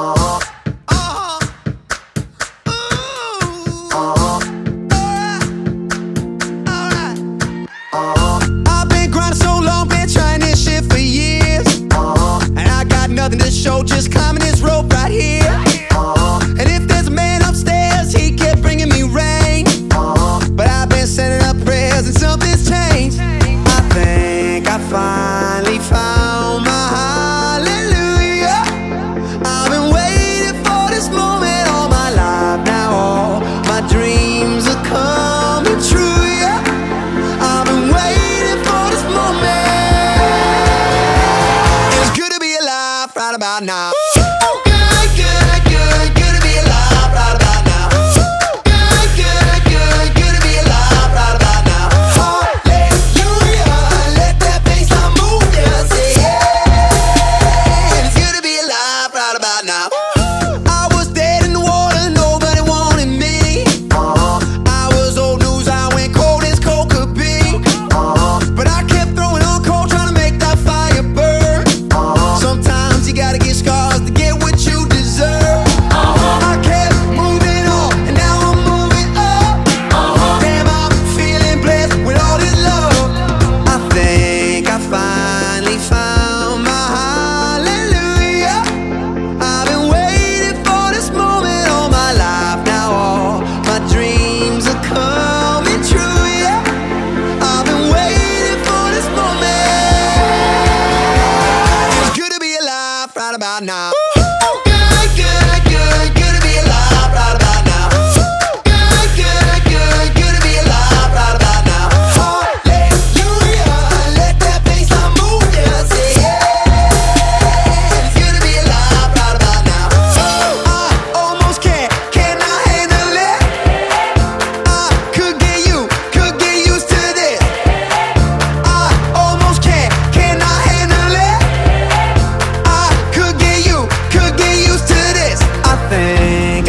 Oh. right about now. right about now.